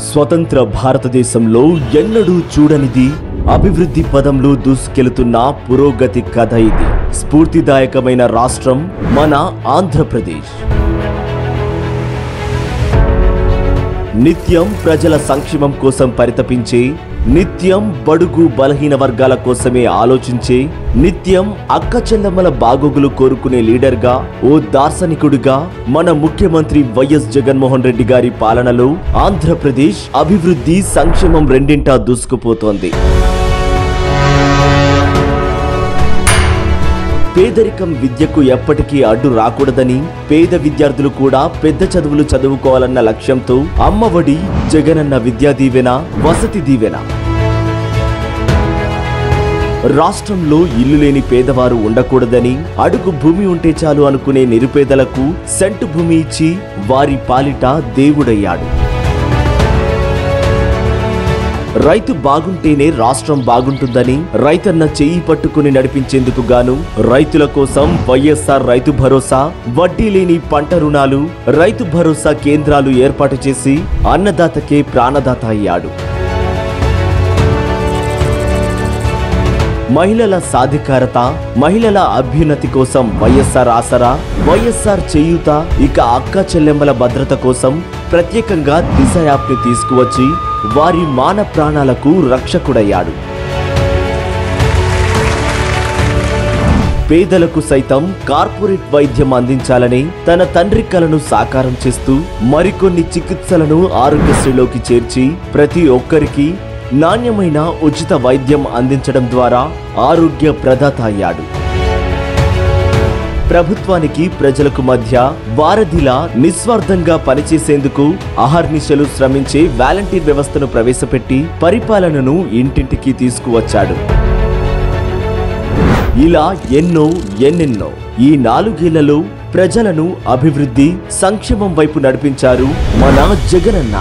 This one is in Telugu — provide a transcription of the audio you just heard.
స్వతంత్ర భారతదేశంలో ఎన్నడూ చూడనిది అభివృద్ధి పదంలో దూసుకెళుతున్న పురోగతి కథ ఇది. స్ఫూర్తిదాయకమైన రాష్ట్రం మన ఆంధ్రప్రదేశ్. నిత్యం ప్రజల సంక్షేమం కోసం పరితపించే నిత్యం బడుగు బలహీన వర్గాల కోసమే ఆలోచించే నిత్యం అక్క చెల్లెమ్మల బాగోగులు కోరుకునే లీడర్గా ఓ దార్శనికుడిగా మన ముఖ్యమంత్రి వైఎస్ జగన్మోహన్ రెడ్డి గారి పాలనలో ఆంధ్రప్రదేశ్ అభివృద్ధి సంక్షేమం రెండింటా దూసుకుపోతోంది. పేదరికం విద్యకు ఎప్పటికీ అడ్డు రాకూడదని పేద విద్యార్థులు కూడా పెద్ద చదువులు చదువుకోవాలన్న లక్ష్యంతో అమ్మఒడి జగనన్న విద్యా దీవెన వసతి దీవెన. రాష్ట్రంలో ఇల్లు లేని పేదవారు ఉండకూడదని అడుగు భూమి ఉంటే చాలు అనుకునే నిరుపేదలకు సెంటు భూమి ఇచ్చి వారి పాలిట దేవుడయ్యాడు. రైతు బాగుంటేనే రాష్ట్రం బాగుంటుందని రైతన్న చెయ్యి పట్టుకుని నడిపించేందుకు గాను రైతుల కోసం వైఎస్ఆర్ రైతు భరోసా వడ్డీ లేని పంట రుణాలు రైతు భరోసా కేంద్రాలు ఏర్పాటు చేసి అన్నదాతకే ప్రాణదాత అయ్యాడు. మహిళల సాధికారత మహిళల అభ్యున్నతి కోసం వైఎస్ఆర్ ఆసరా వైఎస్ఆర్ చేయూత ఇక అక్క చెల్లెమ్మల భద్రత కోసం ప్రత్యేకంగా దిశ యాప్ని తీసుకువచ్చి వారి మాన ప్రాణాలకు రక్షకుడయ్యాడు. పేదలకు సైతం కార్పొరేట్ వైద్యం అందించాలని తన తండ్రి కలను సాకారం చేస్తూ మరికొన్ని చికిత్సలను ఆరోగ్యశ్రీలోకి చేర్చి ప్రతి ఒక్కరికి నాణ్యమైన ఉచిత వైద్యం అందించడం ద్వారా ఆరోగ్య ప్రదాత అయ్యాడు. ప్రభుత్వానికి ప్రజలకు మధ్య వారధిలా నిస్వార్థంగా పనిచేసేందుకు అహర్నిశలు శ్రమించే వాలంటీర్ వ్యవస్థను ప్రవేశపెట్టి పరిపాలనను ఇంటింటికి తీసుకువచ్చాడు. ఇలా ఎన్నో ఎన్నెన్నో ఈ నాలుగేళ్ళలో ప్రజలను అభివృద్ధి సంక్షేమం వైపు నడిపించారు మన జగనన్న.